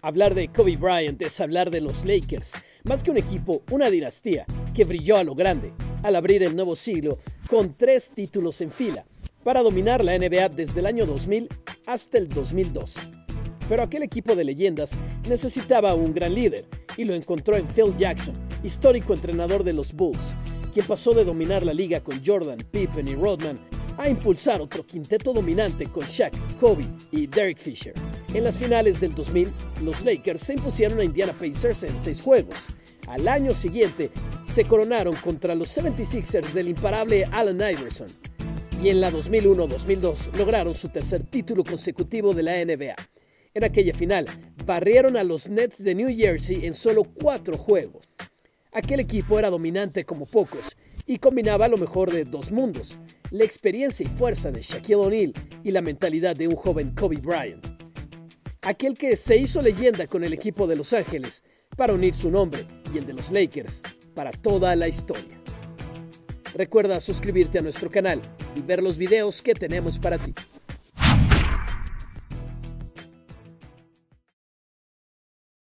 Hablar de Kobe Bryant es hablar de los Lakers, más que un equipo, una dinastía que brilló a lo grande al abrir el nuevo siglo con tres títulos en fila para dominar la NBA desde el año 2000 hasta el 2002. Pero aquel equipo de leyendas necesitaba un gran líder y lo encontró en Phil Jackson, histórico entrenador de los Bulls, quien pasó de dominar la liga con Jordan, Pippen y Rodman a impulsar otro quinteto dominante con Shaq, Kobe y Derek Fisher. En las finales del 2000, los Lakers se impusieron a Indiana Pacers en seis juegos. Al año siguiente, se coronaron contra los 76ers del imparable Allen Iverson. Y en la 2001-2002 lograron su tercer título consecutivo de la NBA. En aquella final, barrieron a los Nets de New Jersey en solo cuatro juegos. Aquel equipo era dominante como pocos y combinaba lo mejor de dos mundos, la experiencia y fuerza de Shaquille O'Neal y la mentalidad de un joven Kobe Bryant. Aquel que se hizo leyenda con el equipo de Los Ángeles para unir su nombre y el de los Lakers para toda la historia. Recuerda suscribirte a nuestro canal y ver los videos que tenemos para ti.